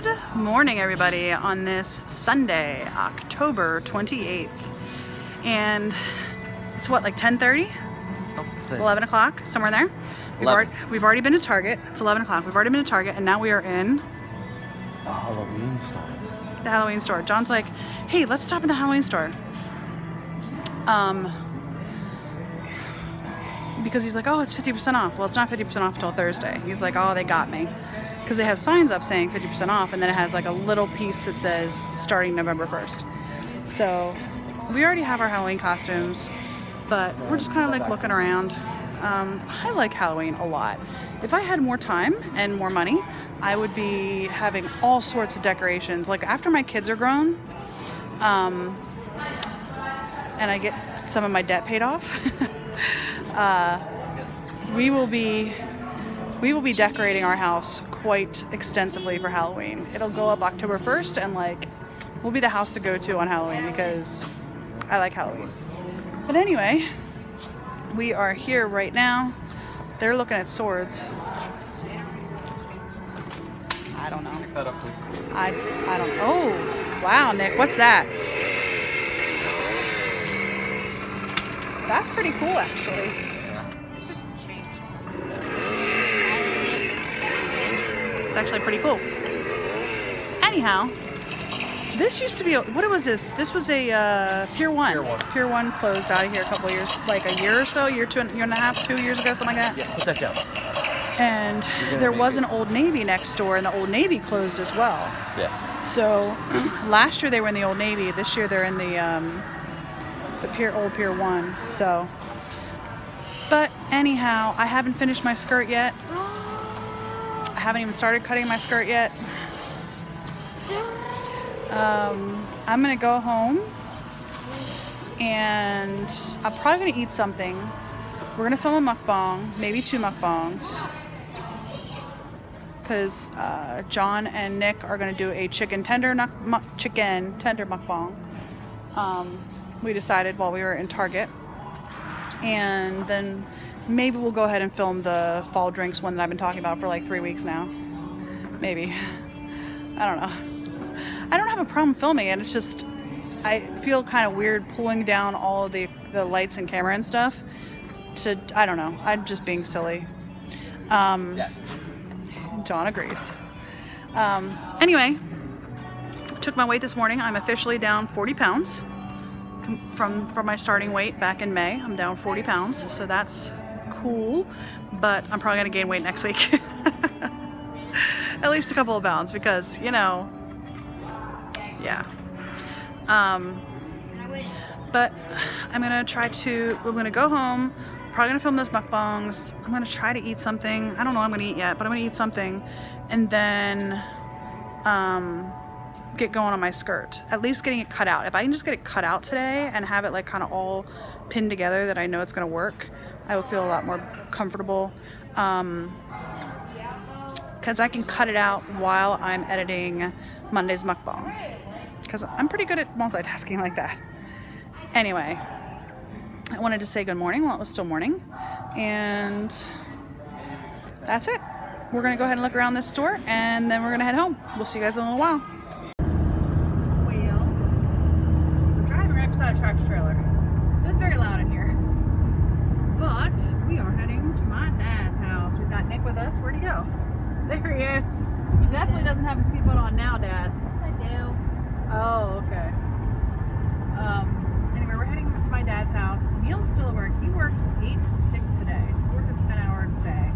Good morning, everybody, on this Sunday, October 28th. And it's what, like 10.30? 11 o'clock, somewhere there. We've already, we've already been to Target. It's 11 o'clock. We've already been to Target, and now we are in A Halloween store. the Halloween store. John's like, hey, let's stop in the Halloween store. Um, because he's like, oh, it's 50% off. Well, it's not 50% off until Thursday. He's like, oh, they got me. Because they have signs up saying 50% off, and then it has like a little piece that says starting November 1st. So we already have our Halloween costumes, but we're just kind of like looking around. Um, I like Halloween a lot. If I had more time and more money, I would be having all sorts of decorations. Like after my kids are grown, um, and I get some of my debt paid off, uh, we will be we will be decorating our house quite extensively for Halloween. It'll go up October 1st and like we'll be the house to go to on Halloween because I like Halloween. But anyway, we are here right now. They're looking at swords. I don't know. Pick that up, please. I, I don't Oh, wow, Nick, what's that? That's pretty cool, actually. Actually pretty cool. Anyhow, this used to be, a, what was this? This was a uh, Pier 1. Pier 1. Pier 1 closed out of here a couple of years, like a year or so, year, two, and- year and a half, two years ago, something like that. Yeah, put that down. And there was it. an Old Navy next door, and the Old Navy closed as well. Yes. So last year they were in the Old Navy. This year they're in the um, the Pier Old Pier One. So, but anyhow, I haven't finished my skirt yet. I haven't even started cutting my skirt yet. Um, I'm gonna go home and I'm probably gonna eat something. We're gonna film a mukbang, maybe two mukbangs because uh, John and Nick are to do a chicken tender chicken tender mukbang. Um, we decided while we were in Target, and then maybe we'll go ahead and film the fall drinks one that I've been talking about for like three weeks now. Maybe I don't know. I don't have a problem filming it. It's just I feel kind of weird pulling down all of the the lights and camera and stuff. To I don't know. I'm just being silly. Um, Yes. John agrees. Um, anyway, took my weight this morning. I'm officially down 40 pounds from from my starting weight back in May. I'm down 40 pounds, so that's cool. But I'm probably gonna gain weight next week, at least a couple of pounds because you know, yeah. Um, but I'm gonna try to. I'm gonna go home. Probably gonna film those mukbangs. I'm gonna try to eat something. I don't know what I'm gonna eat yet, but I'm gonna eat something, and then um, get going on my skirt. At least getting it cut out. If I can just get it cut out today and have it like kind of all pinned together, that I know it's gonna work. I will feel a lot more comfortable. Um, because I can cut it out while I'm editing Monday's mukbang. Because I'm pretty good at multitasking like that. Anyway, I wanted to say good morning while it was still morning. And that's it. We're to go ahead and look around this store and then we're to head home. We'll see you guys in a little while. Well, we're driving right beside a tractor trailer. So it's very loud in here. But we are heading to my dad's house. We've got Nick with us. Where'd he go? There he is. He definitely doesn't have a seatbelt on now, Dad. I do. Oh, okay. Um, anyway, we're heading to my dad's house. Neil's still at work. He worked 8 to 6 today. He worked a 10 hour day.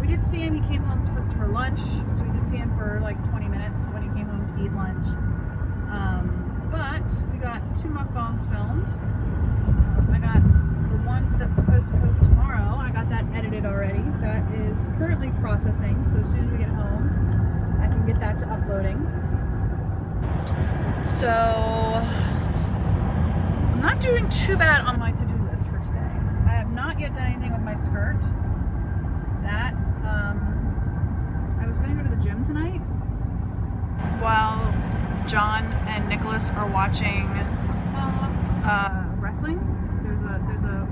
We did see him. He came home for, for lunch. So we did see him for like 20 minutes when he came home to eat lunch. Um, but we got two mukbangs filmed. Um, I got one that's supposed to post tomorrow. I got that edited already. That is currently processing. So as soon as we get home, I can get that to uploading. So I'm not doing too bad on my to-do list for today. I have not yet done anything with my skirt. That um, I was going to go to the gym tonight while John and Nicholas are watching uh, wrestling. There's a there's a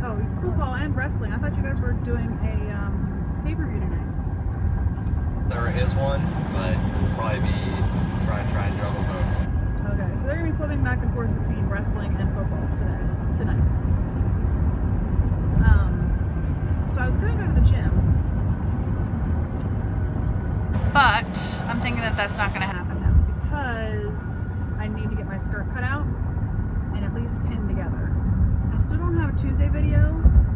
Oh, football and wrestling. I thought you guys were doing a um, pay per view tonight. There is one, but we'll probably be try try and juggle both. Okay, so they're gonna be flipping back and forth between wrestling and football today tonight. Um, so I was gonna go to the gym, but I'm thinking that that's not gonna happen now because I need to get my skirt cut out and at least pinned together. I still don't have a Tuesday video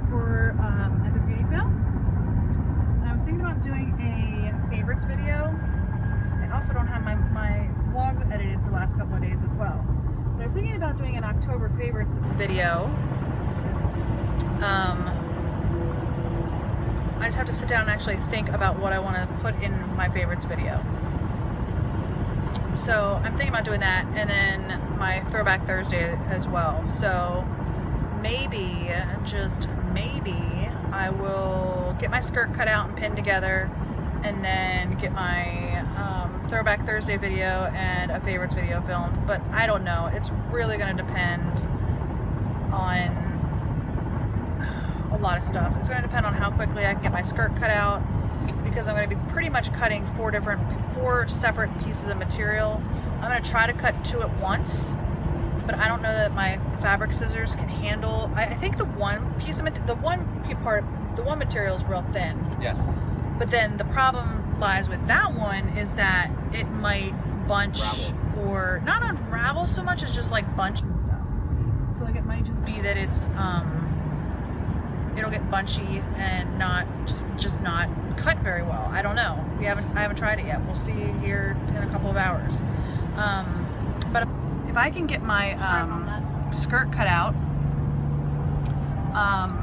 for um, Epic Beauty Fail. And I was thinking about doing a favorites video. I also don't have my, my vlogs edited for the last couple of days as well. But I was thinking about doing an October favorites video. Um, I just have to sit down and actually think about what I want to put in my favorites video. So I'm thinking about doing that and then my Throwback Thursday as well. So maybe, just maybe, I will get my skirt cut out and pinned together and then get my um, Throwback Thursday video and a favorites video filmed. But I don't know. It's really going to depend on a lot of stuff. It's going to depend on how quickly I can get my skirt cut out because I'm going to be pretty much cutting four different, four separate pieces of material. I'm going to try to cut two at once, but I don't know that my fabric scissors can handle. I, I think the one piece of the one part, the one material is real thin. Yes. But then the problem lies with that one is that it might bunch Ravel. or not unravel so much as just like bunch and stuff. So like it might just be that it's um it'll get bunchy and not just just not cut very well. I don't know. We haven't I haven't tried it yet. We'll see here in a couple of hours. Um, if I can get my um, skirt cut out, um,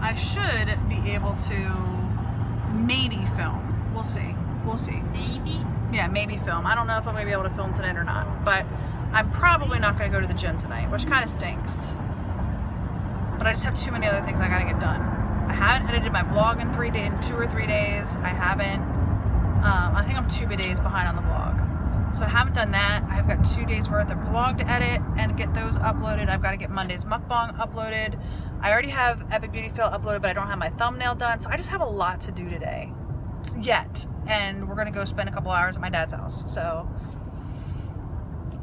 I should be able to maybe film. We'll see. We'll see. Maybe. Yeah, maybe film. I don't know if I'm going to be able to film tonight or not, but I'm probably not going to go to the gym tonight, which kind of stinks. But I just have too many other things I got to get done. I haven't edited my vlog in three days, in two or three days. I haven't. Um, I think I'm two days behind on the vlog, so I haven't done that. I've got two days worth of vlog to edit and get those uploaded. I've got to get Monday's mukbang uploaded. I already have Epic Beauty Fail uploaded, but I don't have my thumbnail done, so I just have a lot to do today yet and we're gonna go spend a couple hours at my dad's house so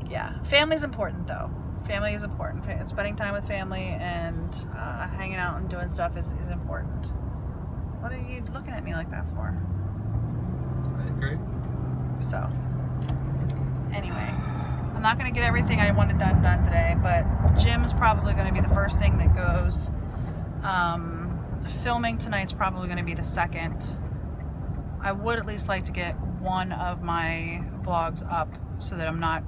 yeah family's important though family is important spending time with family and uh, hanging out and doing stuff is, is important what are you looking at me like that for I agree. so anyway i'm not gonna get everything i wanted done done today but gym is probably gonna be the first thing that goes um, filming tonight's probably gonna be the second I would at least like to get one of my vlogs up so that I'm not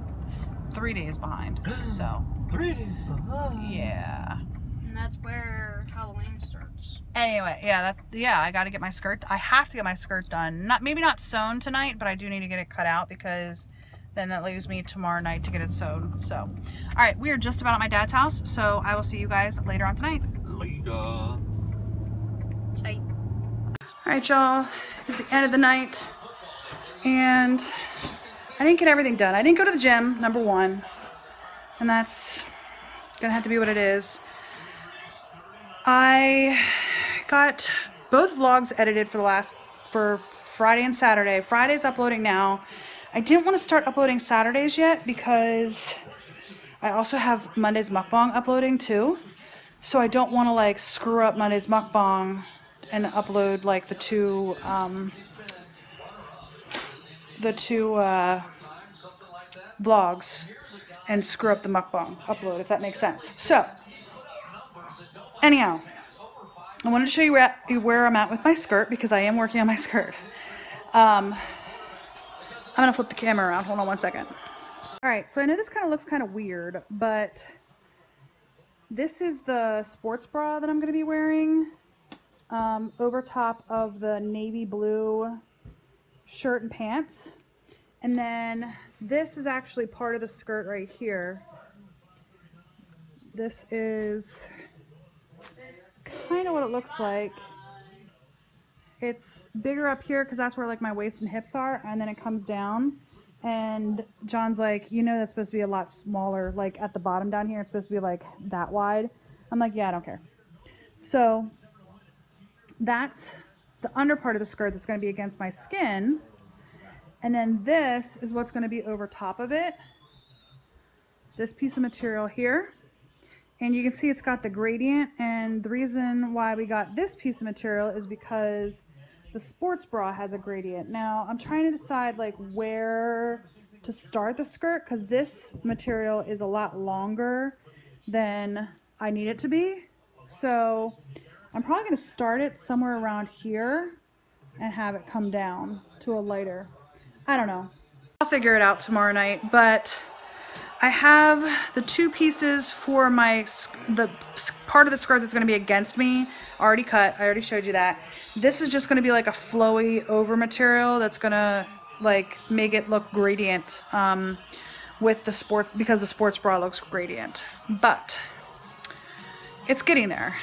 three days behind. So, Three days behind. yeah. And that's where Halloween starts. Anyway, yeah, that yeah, I got to get my skirt. I have to get my skirt done. Not maybe not sewn tonight, but I do need to get it cut out because then that leaves me tomorrow night to get it sewn. So, all right, we are just about at my dad's house, so I will see you guys later on tonight. Later. Say, All right, y'all. It's the end of the night, and I didn't get everything done. I didn't go to the gym, number one, and that's gonna have to be what it is. I got both vlogs edited for the last for Friday and Saturday. Friday's uploading now. I didn't want to start uploading Saturdays yet because I also have Monday's mukbang uploading too. So I don't want to like screw up Monday's mukbang and upload like the two um, the two uh, vlogs and screw up the mukbang upload if that makes sense. So anyhow, I wanted to show you where, where I'm at with my skirt because I am working on my skirt. Um, I'm gonna flip the camera around. Hold on one second. All right, so I know this kind of looks kind of weird, but this is the sports bra that I'm gonna be wearing um, over top of the navy blue shirt and pants. And then this is actually part of the skirt right here. This is kind of what it looks like. It's bigger up here because that's where like my waist and hips are, and then it comes down. And John's like, you know, that's supposed to be a lot smaller. Like at the bottom down here, it's supposed to be like that wide. I'm like, yeah, I don't care. So that's the under part of the skirt that's going to be against my skin. And then this is what's going to be over top of it. this piece of material here. And you can see it's got the gradient and the reason why we got this piece of material is because the sports bra has a gradient. Now I'm trying to decide like where to start the skirt because this material is a lot longer than I need it to be. So I'm probably going to start it somewhere around here and have it come down to a lighter. I don't know. I'll figure it out tomorrow night, but I have the two pieces for my, the part of the skirt that's going to be against me already cut. I already showed you that. This is just going to be like a flowy over material that's going to like make it look gradient um, with the sport because the sports bra looks gradient. But it's getting there.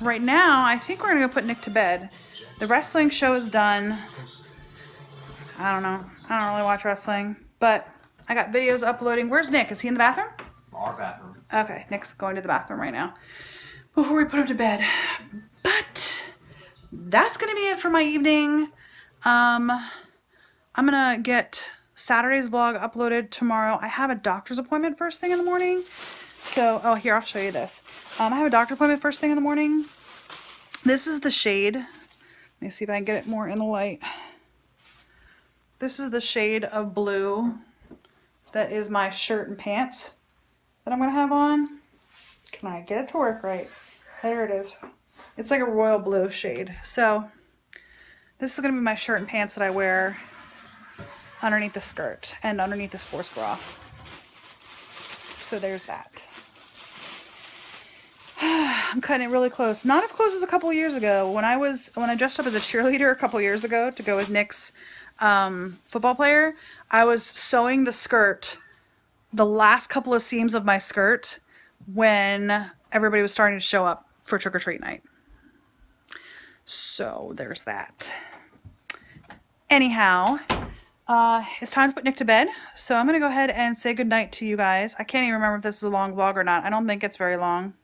Right now, I think we're going to go put Nick to bed. The wrestling show is done. I don't know. I don't really watch wrestling, but I got videos uploading. Where's Nick? Is he in the bathroom? Our bathroom. Okay, Nick's going to the bathroom right now before we put him to bed. But that's going to be it for my evening. Um, I'm going to get Saturday's vlog uploaded tomorrow. I have a doctor's appointment first thing in the morning. So, oh, here, I'll show you this. Um, I have a doctor appointment first thing in the morning. This is the shade. Let me see if I can get it more in the light. This is the shade of blue that is my shirt and pants that I'm going to have on. Can I get it to work right? There it is. It's like a royal blue shade. So this is going to be my shirt and pants that I wear underneath the skirt and underneath the sports bra. So there's that. I'm cutting it really close. Not as close as a couple years ago. When I was when I dressed up as a cheerleader a couple years ago to go with Nick's um, football player, I was sewing the skirt, the last couple of seams of my skirt, when everybody was starting to show up for trick or treat night. So there's that. Anyhow, uh, it's time to put Nick to bed. So I'm going to go ahead and say goodnight to you guys. I can't even remember if this is a long vlog or not. I don't think it's very long.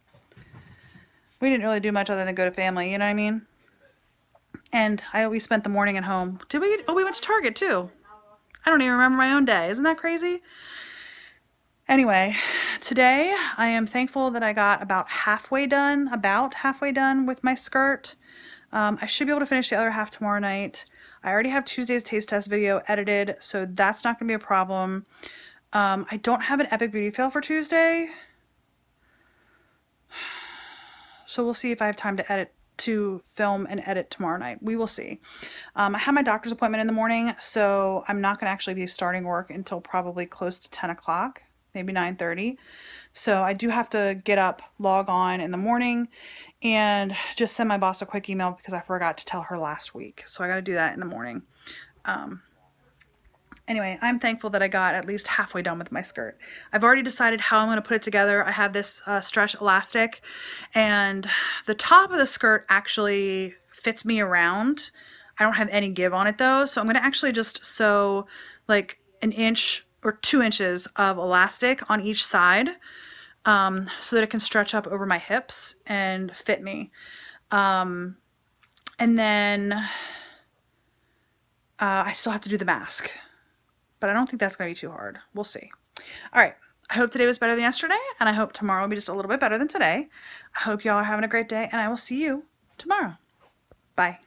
We didn't really do much other than go to family, you know what I mean? And I we spent the morning at home. Did we? Oh, we went to Target too. I don't even remember my own day. Isn't that crazy? Anyway, today I am thankful that I got about halfway done, about halfway done with my skirt. Um, I should be able to finish the other half tomorrow night. I already have Tuesday's taste test video edited, so that's not going to be a problem. Um, I don't have an epic beauty fail for Tuesday. So we'll see if I have time to edit to film and edit tomorrow night. We will see. Um, I have my doctor's appointment in the morning, so I'm not going to actually be starting work until probably close to 10 o'clock, maybe 9.30. So I do have to get up, log on in the morning, and just send my boss a quick email because I forgot to tell her last week. So I got to do that in the morning. Um, Anyway, I'm thankful that I got at least halfway done with my skirt. I've already decided how I'm going to put it together. I have this uh, stretch elastic and the top of the skirt actually fits me around. I don't have any give on it though, so I'm going to actually just sew like an inch or two inches of elastic on each side um, so that it can stretch up over my hips and fit me. Um, and then uh, I still have to do the mask but I don't think that's going to be too hard. We'll see. All right. I hope today was better than yesterday, and I hope tomorrow will be just a little bit better than today. I hope y'all are having a great day, and I will see you tomorrow. Bye.